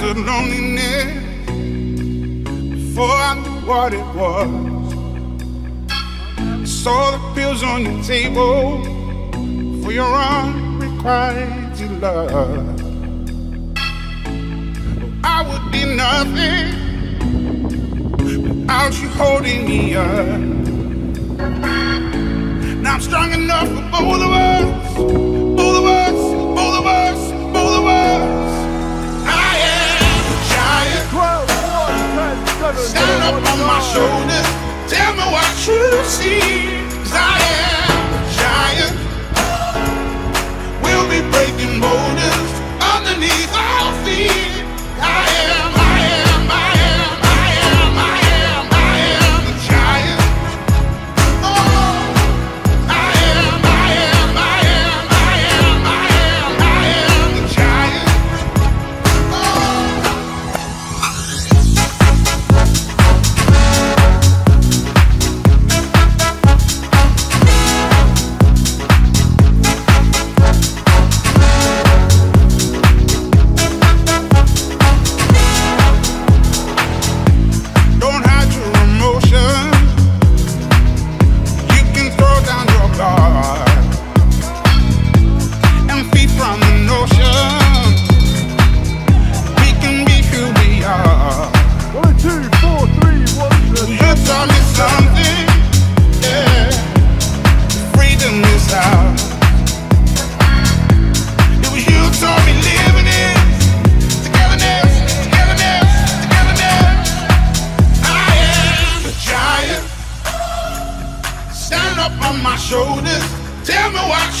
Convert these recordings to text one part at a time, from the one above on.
understood loneliness before I knew what it was. Saw the pills on your table for your unrequited love. I would be nothing without you holding me up. Now I'm strong enough for both of us, shoulders, tell me what you see. 'Cause I am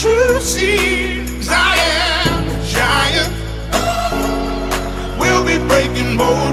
Tell me what you see. 'Cause I am a giant. We'll be breaking boulders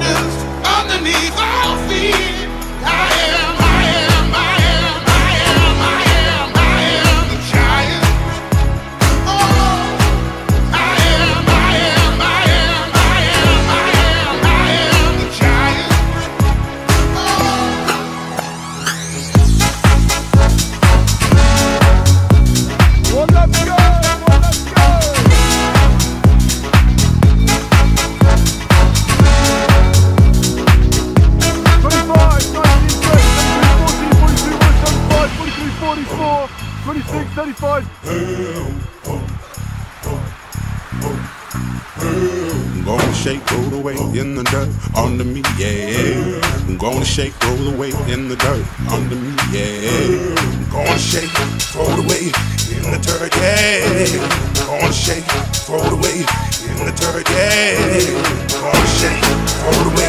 26, 35. I'm gonna shake, roll the weight in the dirt under me, yeah. I'm gonna shake, roll the weight in the dirt under me, yeah. I'm gonna shake, roll the weight in the dirt, yeah. I'm gonna shake, roll the weight in the dirt, yeah. I'm gonna shake, roll the weight.